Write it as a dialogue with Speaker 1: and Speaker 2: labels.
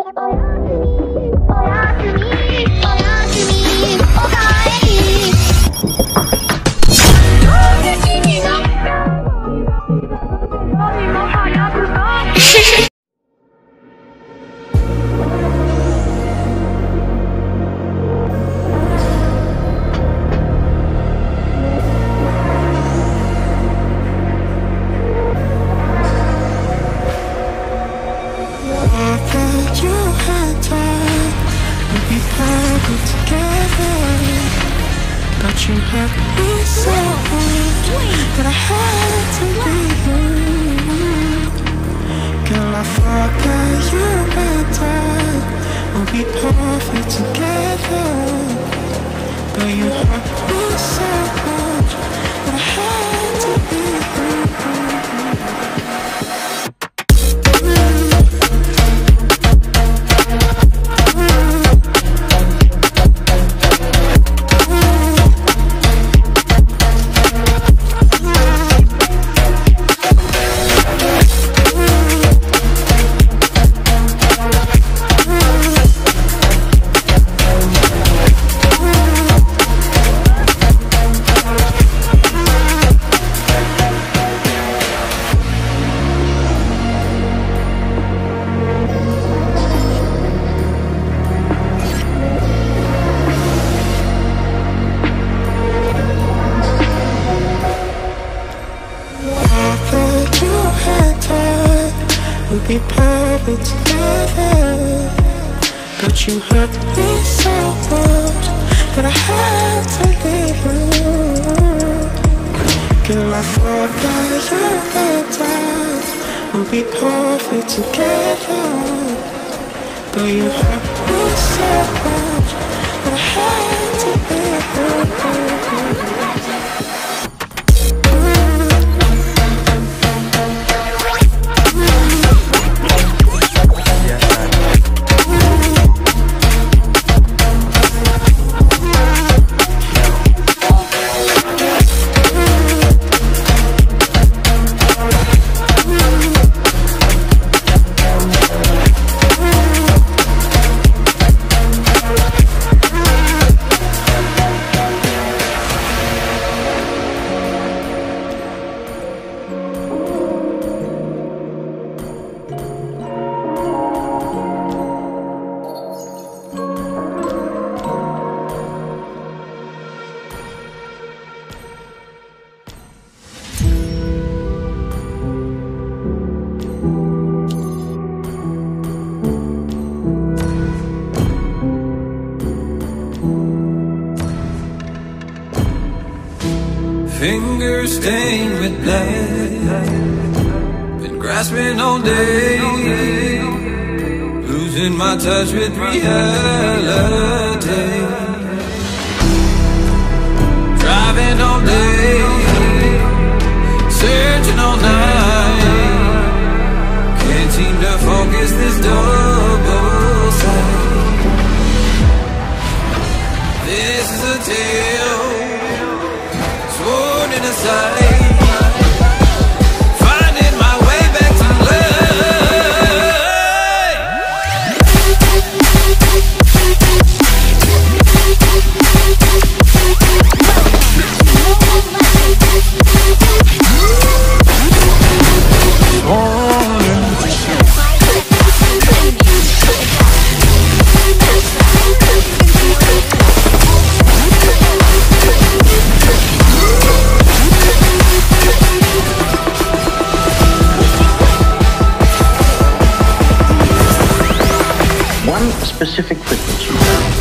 Speaker 1: People love me. you hurt me so But I have be perfect together But you hurt me so much That I had to leave you Girl, I thought that your that times. We'll be perfect together But you hurt me so much
Speaker 2: fingers stained with blood. Been grasping all day, losing my touch with reality. Driving all day, searching all night. Can't seem to focus this double sight. This is a tale inside.
Speaker 3: specific frequency.